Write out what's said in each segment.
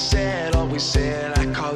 said, always said, I call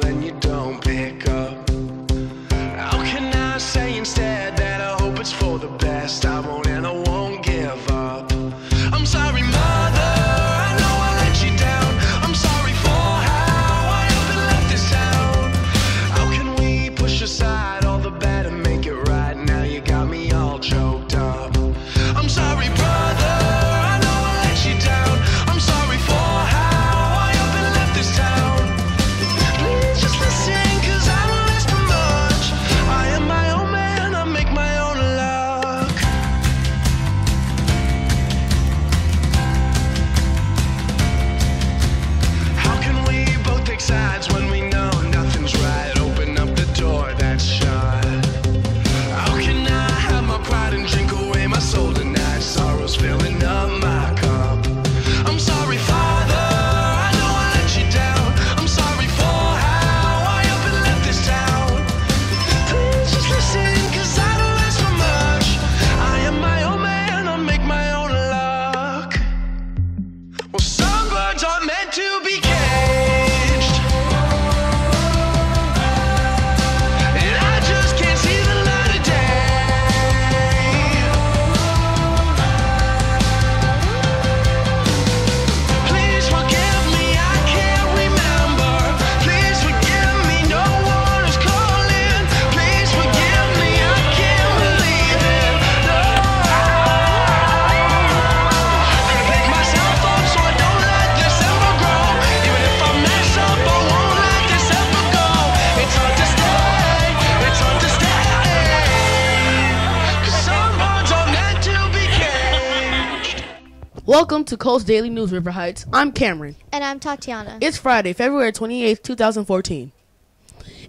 Welcome to Colts Daily News River Heights. I'm Cameron. And I'm Tatiana. It's Friday, February 28th, 2014.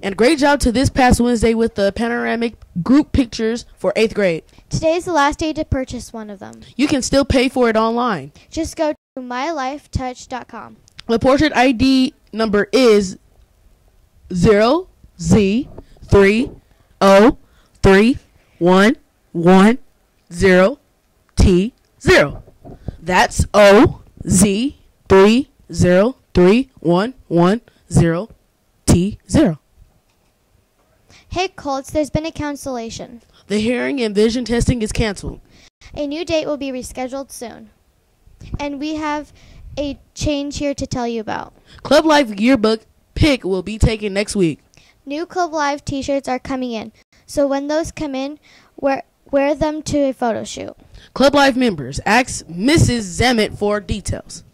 And great job to this past Wednesday with the panoramic group pictures for 8th grade. Today is the last day to purchase one of them. You can still pay for it online. Just go to mylifetouch.com. The portrait ID number is 0Z303110T0. That's O Z three zero three one one zero T zero. Hey Colts, there's been a cancellation. The hearing and vision testing is canceled. A new date will be rescheduled soon. And we have a change here to tell you about. Club Life yearbook pick will be taken next week. New Club Life t-shirts are coming in. So when those come in, wear, wear them to a photo shoot. Club Life members, ask Mrs. Zammit for details.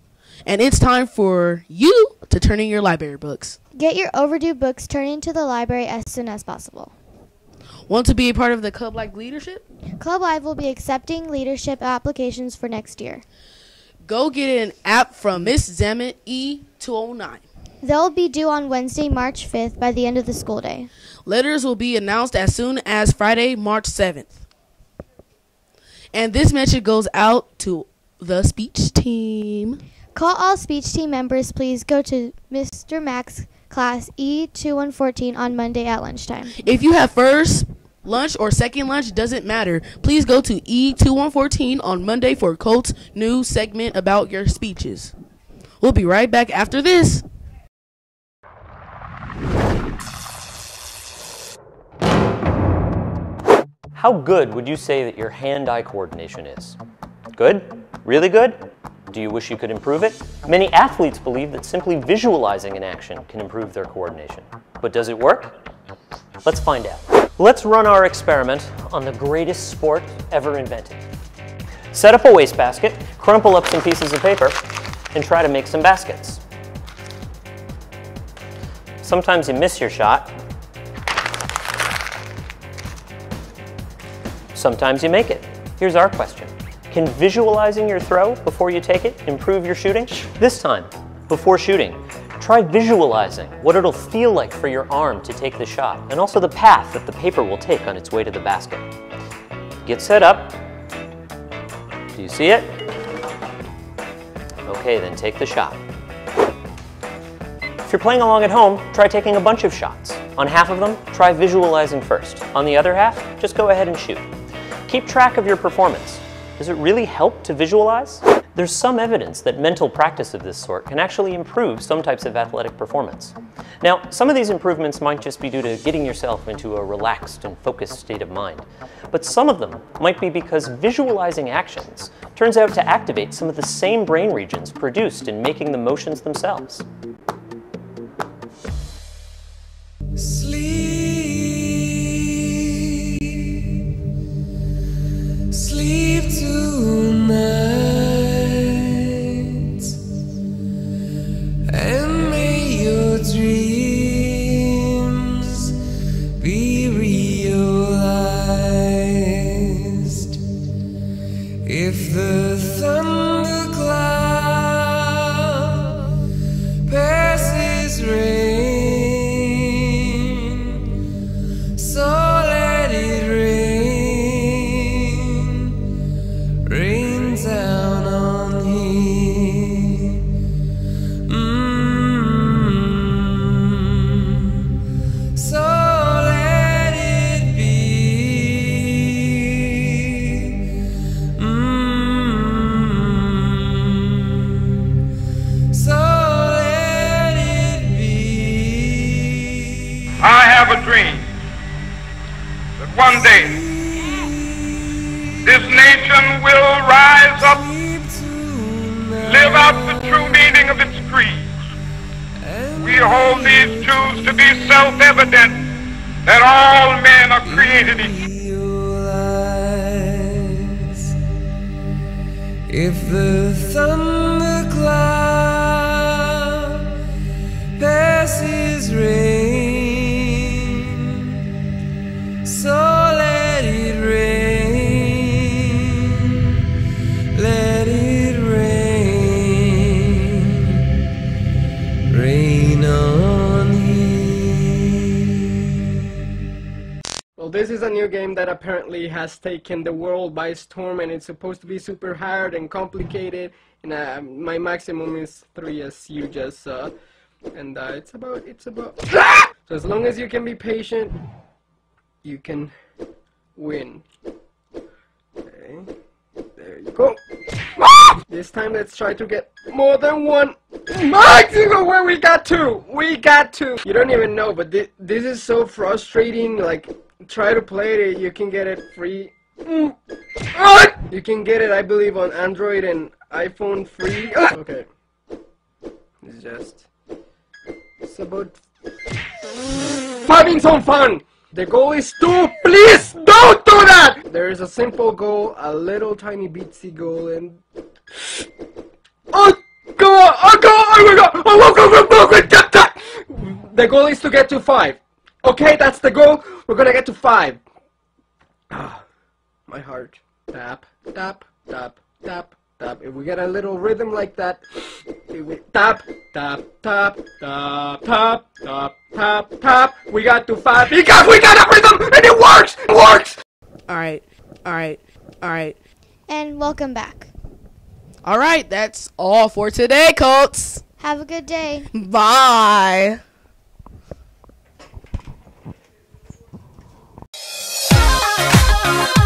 And it's time for you to turn in your library books. Get your overdue books turned into the library as soon as possible. Want to be a part of the Club Life leadership? Club Life will be accepting leadership applications for next year. Go get an app from Miss Zammit E209. They'll be due on Wednesday, March 5th by the end of the school day. Letters will be announced as soon as Friday, March 7th. And this message goes out to the speech team. Call all speech team members. Please go to Mr. Max class E2114 on Monday at lunchtime. If you have first lunch or second lunch, doesn't matter. Please go to E2114 on Monday for Colt's new segment about your speeches. We'll be right back after this. How good would you say that your hand-eye coordination is? Good? Really good? Do you wish you could improve it? Many athletes believe that simply visualizing an action can improve their coordination. But does it work? Let's find out. Let's run our experiment on the greatest sport ever invented. Set up a wastebasket, crumple up some pieces of paper, and try to make some baskets. Sometimes you miss your shot, Sometimes you make it. Here's our question. Can visualizing your throw before you take it improve your shooting? This time, before shooting, try visualizing what it'll feel like for your arm to take the shot and also the path that the paper will take on its way to the basket. Get set up. Do you see it? Okay, then take the shot. If you're playing along at home, try taking a bunch of shots. On half of them, try visualizing first. On the other half, just go ahead and shoot. Keep track of your performance. Does it really help to visualize? there's some evidence that mental practice of this sort can actually improve some types of athletic performance. Now, some of these improvements might just be due to getting yourself into a relaxed and focused state of mind, but some of them might be because visualizing actions turns out to activate some of the same brain regions produced in making the motions themselves. Sleep, these to be self-evident that all men are created equal. if the thundercloud game that apparently has taken the world by storm, and it's supposed to be super hard and complicated. And uh, my maximum is three, as you just saw. And uh, it's about it's about. so as long as you can be patient, you can win. Okay, there you go. This time, let's try to get more than one maximum. Where we got two, we got two. You don't even know, but thi- this is so frustrating. Like, try to play it. You can get it free. Mm. Ah! You can get it, I believe, on Android and iPhone free. Ah! Okay, it's just it's about having some fun. The goal is to please don't do that. There is a simple goal, a little tiny beatsy goal, and oh go oh go, oh my god, oh go go go go is to get to five. Okay, that's the goal. We're gonna get to five. Ah, my heart. Tap, tap, tap, tap, tap. If we get a little rhythm like that, if we tap, tap, tap, tap, tap, tap, tap, tap. We got to five because we got a rhythm and it works. It works. All right, all right, all right, And welcome back. all right. That's all for today, Colts. Have a good day. Bye. You